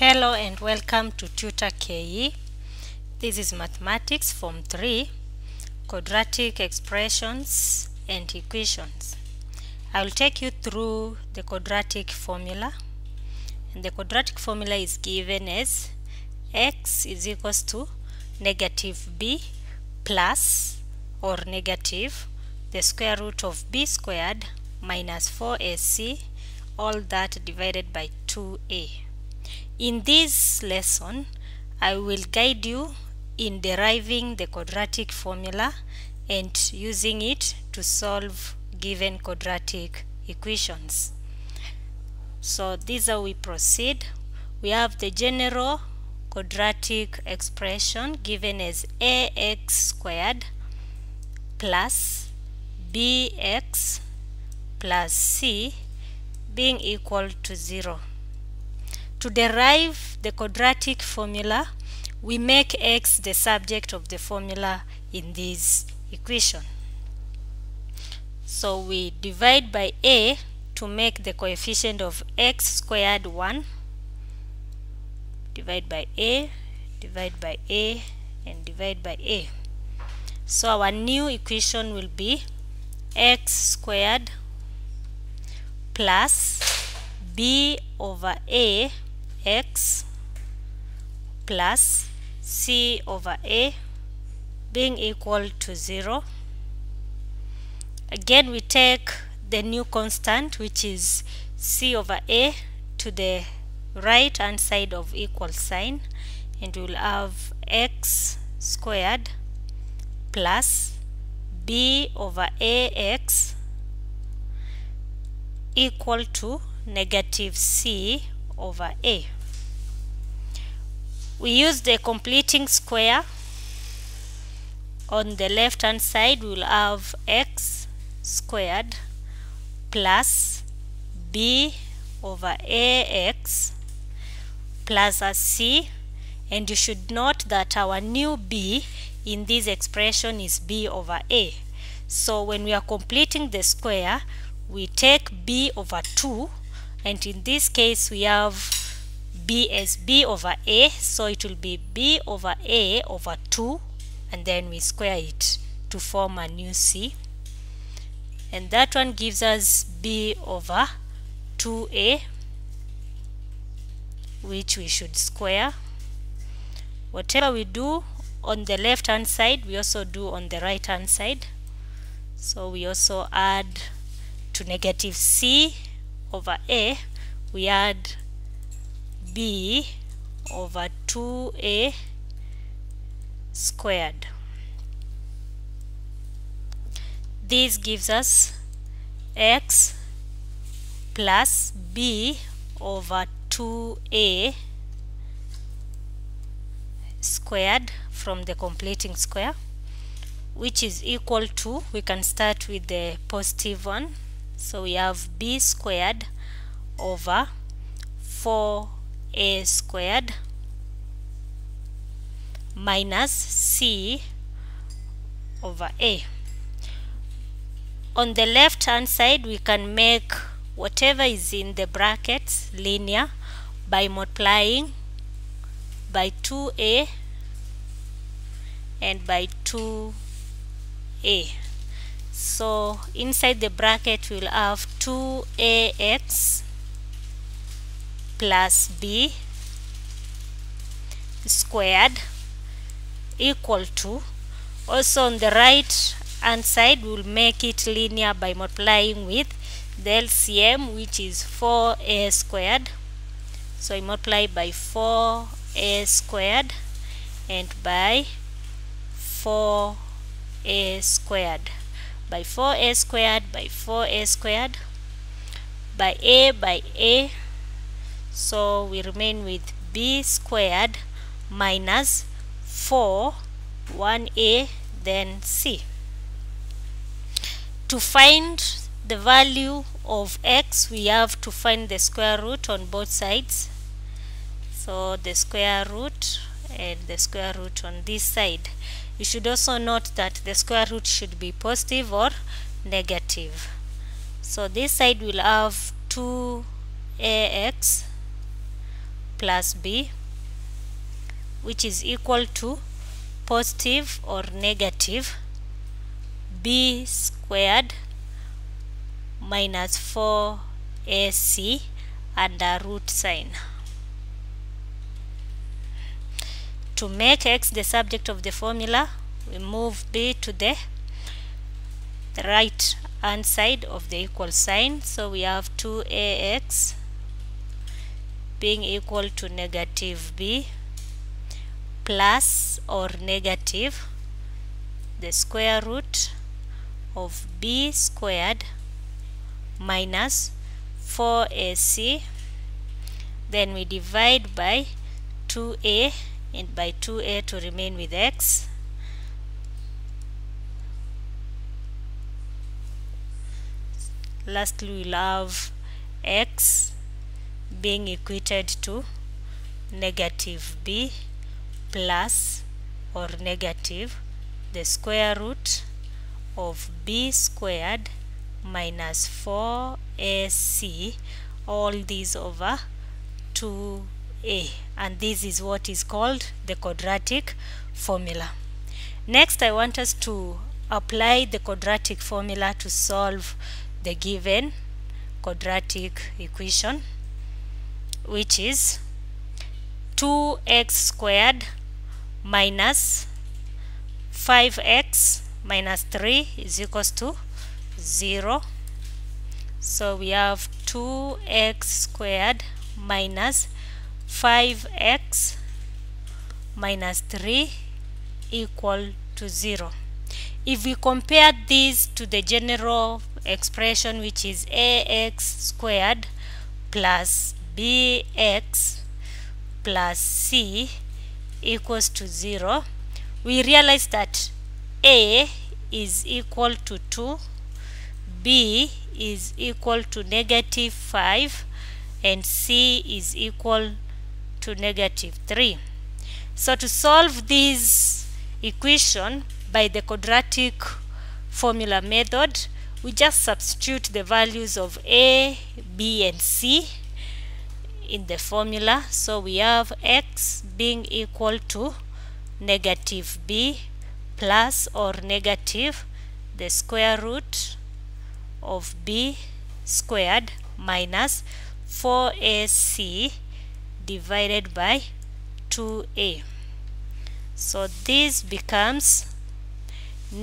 Hello and welcome to Tutor KE. This is Mathematics Form 3, Quadratic Expressions and Equations. I will take you through the quadratic formula. And the quadratic formula is given as x is equals to negative b plus or negative the square root of b squared minus 4ac all that divided by 2a. In this lesson, I will guide you in deriving the quadratic formula and using it to solve given quadratic equations. So this is how we proceed. We have the general quadratic expression given as ax squared plus bx plus c being equal to 0. To derive the quadratic formula, we make x the subject of the formula in this equation. So we divide by a to make the coefficient of x squared 1. Divide by a, divide by a, and divide by a. So our new equation will be x squared plus b over a x plus c over a being equal to 0. Again we take the new constant which is c over a to the right hand side of equal sign and we'll have x squared plus b over ax equal to negative c over a. We use the completing square. On the left hand side we'll have x squared plus b over ax plus a c and you should note that our new b in this expression is b over a. So when we are completing the square we take b over 2 and in this case we have b as b over a. So it will be b over a over 2 and then we square it to form a new c. And that one gives us b over 2a which we should square. Whatever we do on the left hand side we also do on the right hand side. So we also add to negative c over a we add b over 2a squared. This gives us x plus b over 2a squared from the completing square which is equal to we can start with the positive one so we have b squared over 4a squared minus c over a. On the left hand side we can make whatever is in the brackets linear by multiplying by 2a and by 2a. So inside the bracket we'll have 2ax plus b squared equal to also on the right hand side we'll make it linear by multiplying with the LCM which is 4a squared. So I multiply by 4a squared and by 4a squared by 4a squared by 4a squared by a by a. So we remain with b squared minus 4 1a then c. To find the value of x we have to find the square root on both sides. So the square root and the square root on this side you should also note that the square root should be positive or negative so this side will have 2ax plus b which is equal to positive or negative b squared minus 4ac under root sign. To make x the subject of the formula, we move b to the, right hand side of the equal sign. So we have 2ax being equal to negative b plus or negative the square root of b squared minus 4ac then we divide by 2a and by 2a to remain with x. Lastly we'll have x being equated to negative b plus or negative the square root of b squared minus 4ac all these over 2a and this is what is called the quadratic formula. Next I want us to apply the quadratic formula to solve the given quadratic equation which is 2x squared minus 5x minus 3 is equals to 0 so we have 2x squared minus 5x minus 3 equal to 0 if we compare this to the general expression which is ax squared plus bx plus c equals to 0 we realize that a is equal to 2 b is equal to negative 5 and c is equal to negative 3 so to solve this equation by the quadratic formula method we just substitute the values of a b and c in the formula. So we have x being equal to negative b plus or negative the square root of b squared minus 4ac divided by 2a so this becomes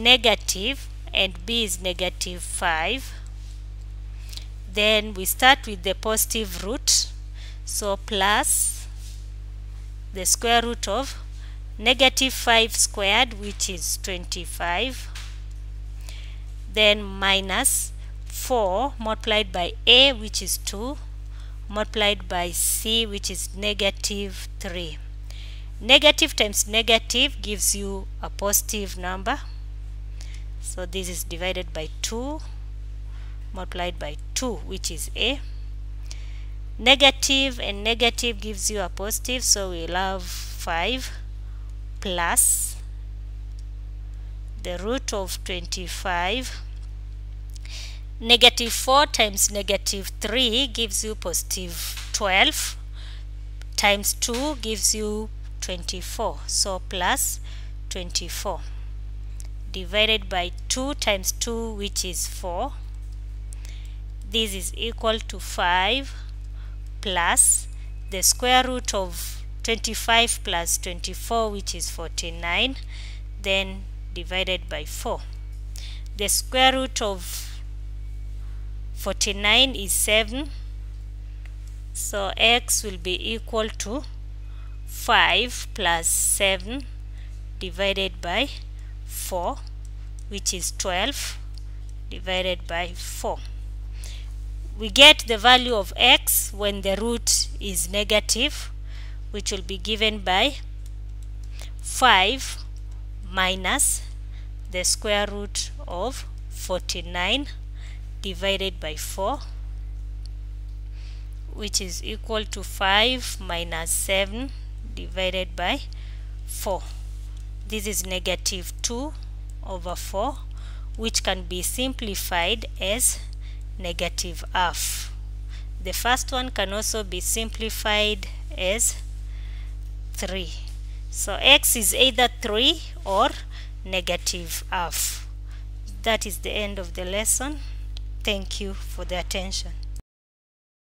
negative and b is negative 5 then we start with the positive root. So plus the square root of negative 5 squared which is 25 then minus 4 multiplied by a which is 2 multiplied by c which is negative 3 negative times negative gives you a positive number. So this is divided by 2 multiplied by 2 which is a. Negative and negative gives you a positive so we'll have 5 plus the root of 25 negative 4 times negative 3 gives you positive 12 times 2 gives you 24 so plus 24 divided by 2 times 2 which is 4 this is equal to 5 plus the square root of 25 plus 24 which is 49 then divided by 4 the square root of 49 is 7 so x will be equal to 5 plus 7 divided by 4 which is 12 divided by 4 we get the value of x when the root is negative which will be given by 5 minus the square root of 49 divided by 4 which is equal to 5 minus 7 divided by 4 this is negative 2 over 4 which can be simplified as negative half. The first one can also be simplified as 3 so x is either 3 or negative half. That is the end of the lesson thank you for the attention